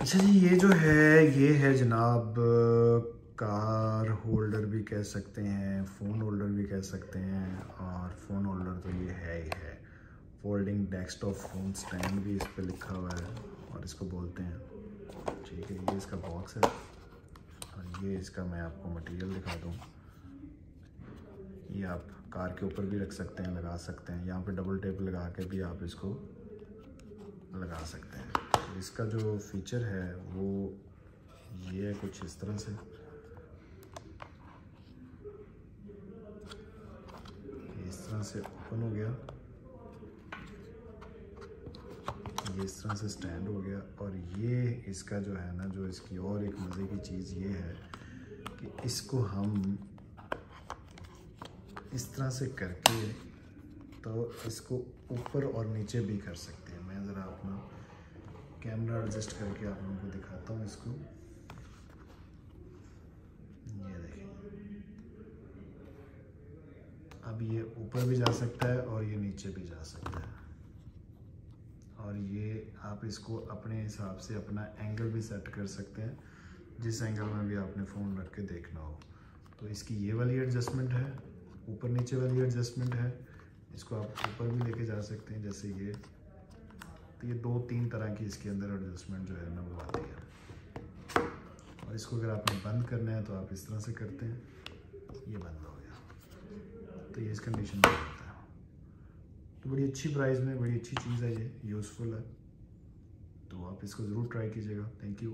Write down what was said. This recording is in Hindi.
अच्छा जी, ये जो है, ये है जनाब, कार होल्डर भी कह सकते हैं, फ़ोन होल्डर भी कह सकते हैं, और फ़ोन होल्डर तो ये है ही है। फोल्डिंग डेस्कटॉप फ़ोन स्टैंड भी इस पर लिखा हुआ है, और इसको बोलते हैं। ठीक है, ये इसका बॉक्स है, और ये इसका मैं आपको मटेरियल दिखा दूँ। ये आप कार के ऊपर भी रख सकते हैं, लगा सकते हैं। यहाँ पे डबल टेप लगा के भी आप इसको लगा सकते हैं। इसका जो फीचर है, वो ये है कुछ इस तरह से। इस तरह से ओपन हो गया। ये इस तरह से स्टैंड हो गया। और ये इसका जो है ना, जो इसकी और एक मज़े की चीज़ ये है कि इसको हम इस तरह से करके तो इसको ऊपर और नीचे भी कर सकते कैमरा एडजस्ट करके आप लोगों को दिखाता हूँ इसको। ये देखें। अब ये ऊपर भी जा सकता है और ये नीचे भी जा सकता है। और ये आप इसको अपने हिसाब से अपना एंगल भी सेट कर सकते हैं, जिस एंगल में भी आपने फ़ोन रख के देखना हो। तो इसकी ये वाली एडजस्टमेंट है, ऊपर नीचे वाली एडजस्टमेंट है, इसको आप ऊपर भी लेके जा सकते हैं, जैसे ये। तो ये दो तीन तरह की इसके अंदर एडजस्टमेंट जो है ना वो आती है। और इसको अगर आपने बंद करना है तो आप इस तरह से करते हैं। ये बंद हो गया। तो ये इस कंडीशन में होता है। तो बड़ी अच्छी प्राइस में बड़ी अच्छी चीज़ है ये। यूज़फुल है। तो आप इसको ज़रूर ट्राई कीजिएगा। Thank you